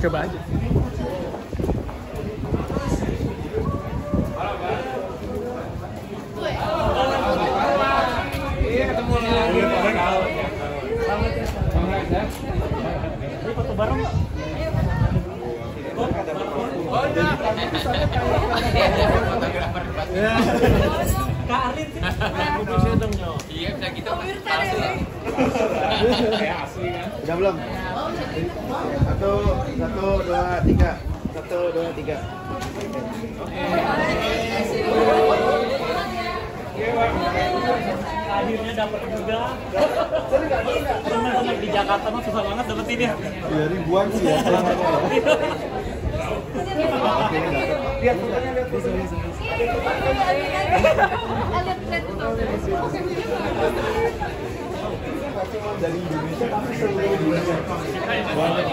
Coba aja. Foto bareng? Kak Arin. Iya, bisa gitu. Udah belum? Satu, satu, dua, tiga. Satu, dua, tiga. Akhirnya dapat juga. Di Jakarta mah susah banget dapetin ya. Ya ribuan sih ya. Lihat fotonya lihat fotonya. Dari Indonesia tapi seluruh dunia. Banyak banget.